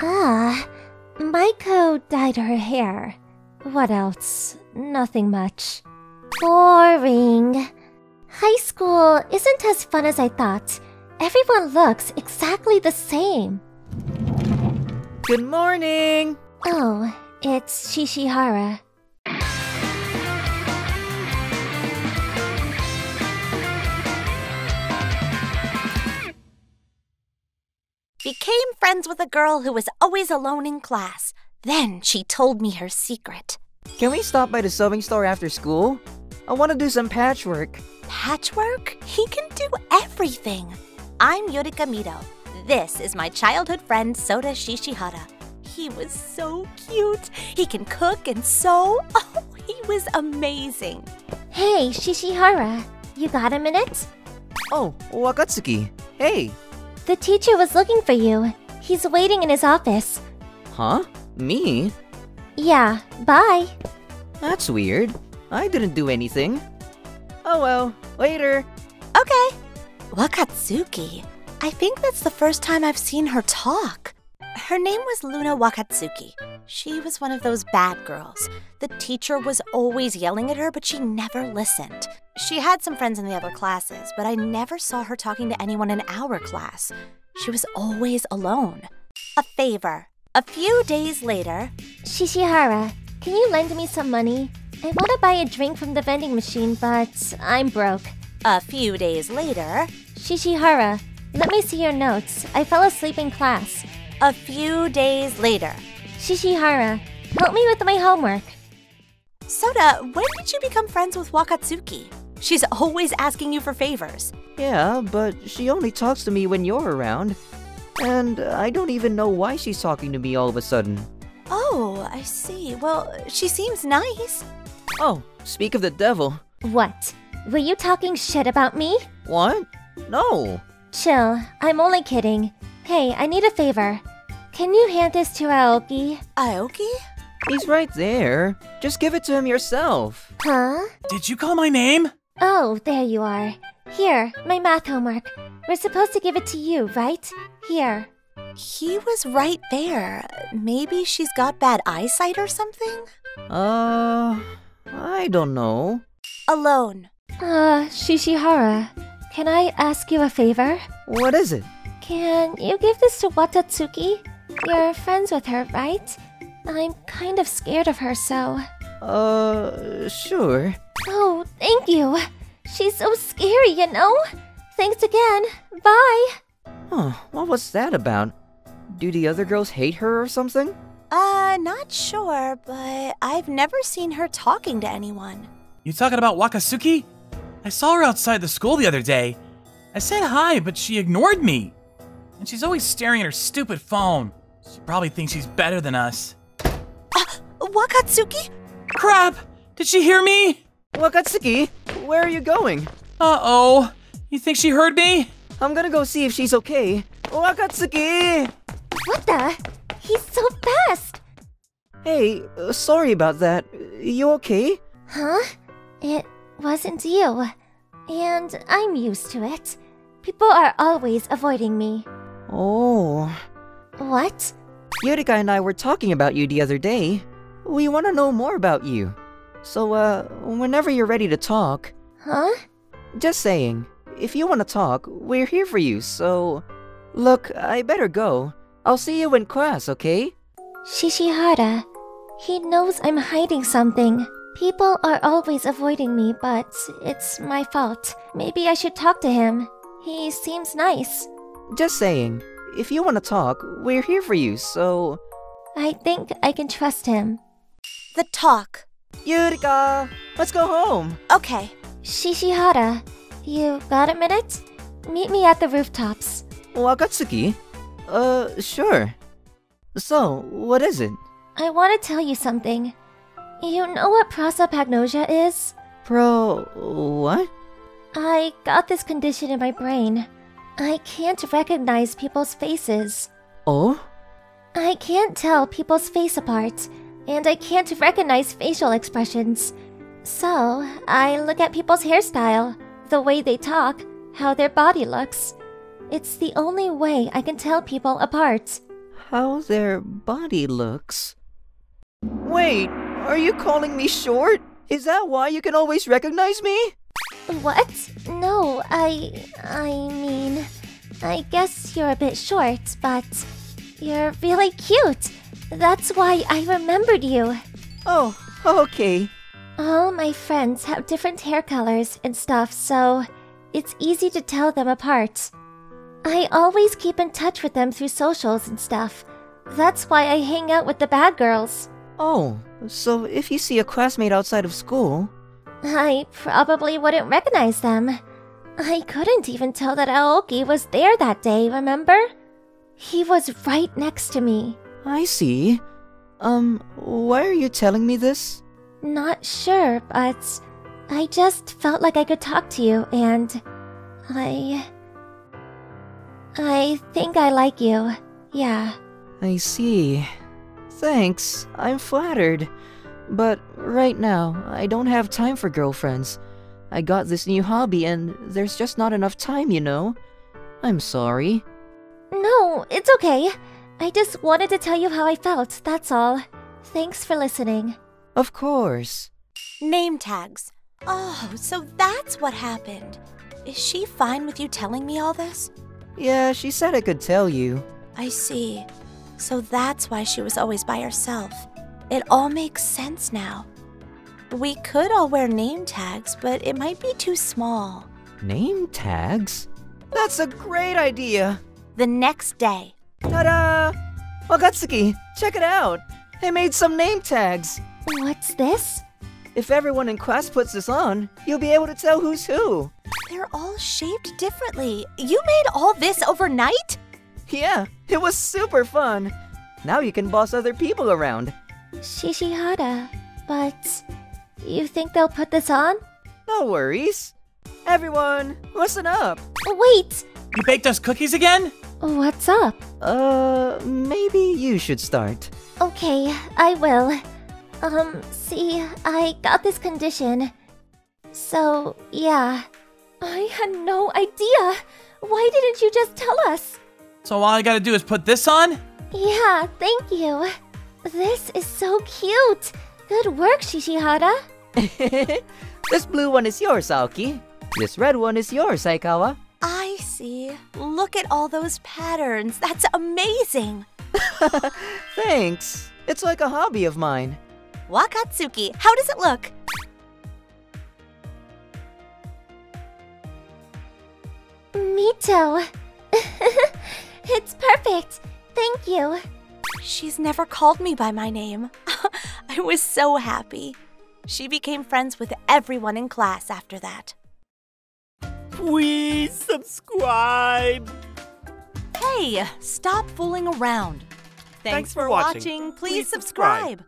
Ah, Maiko dyed her hair. What else? Nothing much. Boring. High school isn't as fun as I thought. Everyone looks exactly the same. Good morning! Oh, it's Shishihara. Became friends with a girl who was always alone in class. Then she told me her secret. Can we stop by the sewing store after school? I want to do some patchwork. Patchwork? He can do everything. I'm Yurika Mito. This is my childhood friend Sota Shishihara. He was so cute. He can cook and sew. Oh, he was amazing. Hey, Shishihara. You got a minute? Oh, Wakatsuki. Hey. The teacher was looking for you. He's waiting in his office. Huh? Me? Yeah, bye. That's weird. I didn't do anything. Oh well, later. Okay. Wakatsuki. I think that's the first time I've seen her talk. Her name was Luna Wakatsuki. She was one of those bad girls. The teacher was always yelling at her, but she never listened. She had some friends in the other classes, but I never saw her talking to anyone in our class. She was always alone. A favor. A few days later, Shishihara, can you lend me some money? I want to buy a drink from the vending machine, but I'm broke. a few days later, Shishihara, let me see your notes. I fell asleep in class. a few days later. Shishihara, help me with my homework. Sota, when did you become friends with Wakatsuki? She's always asking you for favors. Yeah, but she only talks to me when you're around. And I don't even know why she's talking to me all of a sudden. Oh, I see. Well, she seems nice. Oh, speak of the devil. What? Were you talking shit about me? What? No. Chill, I'm only kidding. Hey, I need a favor. Can you hand this to Aoki? Aoki? He's right there. Just give it to him yourself. Huh? Did you call my name? Oh, there you are. Here, my math homework. We're supposed to give it to you, right? Here. He was right there. Maybe she's got bad eyesight or something? Uh, I don't know. Alone. Uh, Shishihara, can I ask you a favor? What is it? Can you give this to Wakatsuki? You're friends with her, right? I'm kind of scared of her, so. Uh, sure. Oh, thank you. She's so scary, you know? Thanks again. Bye. Huh, what was that about? Do the other girls hate her or something? Uh, not sure, but I've never seen her talking to anyone. You talking about Wakatsuki? I saw her outside the school the other day. I said hi, but she ignored me. And she's always staring at her stupid phone. She probably thinks she's better than us. Wakatsuki? Crap! Did she hear me? Wakatsuki, where are you going? Uh oh. You think she heard me? I'm gonna go see if she's okay. Wakatsuki! What the? He's so fast. Hey, uh, sorry about that. You okay? Huh? It wasn't you. And I'm used to it. People are always avoiding me. Oh. What? Yurika and I were talking about you the other day. We want to know more about you. So, uh, whenever you're ready to talk, Huh? just saying, if you want to talk, we're here for you, so. Look, I better go. I'll see you in class, okay? Shishihara. He knows I'm hiding something. People are always avoiding me, but it's my fault. Maybe I should talk to him. He seems nice. Just saying, if you want to talk, we're here for you, so. I think I can trust him. The talk. Yurika, let's go home. Okay. Shishihara, you got a minute? Meet me at the rooftops. Wakatsuki? Uh, sure. So, what is it? I want to tell you something. You know what prosopagnosia is? Pro. what? I got this condition in my brain. I can't recognize people's faces. Oh? I can't tell people's face apart, and I can't recognize facial expressions. So, I look at people's hairstyle, the way they talk, how their body looks. It's the only way I can tell people apart. how their body looks. Wait, are you calling me short? Is that why you can always recognize me? What? No, I. I mean. I guess you're a bit short, but. You're really cute. That's why I remembered you. Oh, okay. All my friends have different hair colors and stuff, so it's easy to tell them apart. I always keep in touch with them through socials and stuff. That's why I hang out with the bad girls. Oh, so if you see a classmate outside of school, I probably wouldn't recognize them. I couldn't even tell that Aoki was there that day, remember? He was right next to me. I see. Um, why are you telling me this? Not sure, but I just felt like I could talk to you, and I. I think I like you. Yeah. I see. Thanks, I'm flattered. But right now, I don't have time for girlfriends. I got this new hobby and there's just not enough time, you know? I'm sorry. No, it's okay. I just wanted to tell you how I felt, that's all. Thanks for listening. Of course. Name tags. Oh, so that's what happened. Is she fine with you telling me all this? Yeah, she said I could tell you. I see. So that's why she was always by herself. It all makes sense now. We could all wear name tags, but it might be too small. Name tags? That's a great idea! The next day, Ta-da! Wakatsuki, check it out! I made some name tags! What's this? If everyone in class puts this on, you'll be able to tell who's who. they're all shaped differently. You made all this overnight? Yeah, it was super fun. Now you can boss other people around. Shishihara. But. You think they'll put this on? No worries. Everyone, listen up. Wait! You baked us cookies again? What's up? Uh, maybe you should start. Okay, I will. Um, see, I got this condition. So, yeah. I had no idea. Why didn't you just tell us? So all I gotta do is put this on? Yeah, thank you. This is so cute. Good work, Shishihara. this blue one is yours, Aoki. This red one is yours, Saikawa. I see. Look at all those patterns. That's amazing. Thanks. It's like a hobby of mine. Wakatsuki, how does it look? Mito. it's perfect. Thank you. She's never called me by my name. I was so happy. She became friends with everyone in class after that. Please subscribe. Hey, stop fooling around. Thanks, Thanks for watching. Please, Please subscribe. subscribe.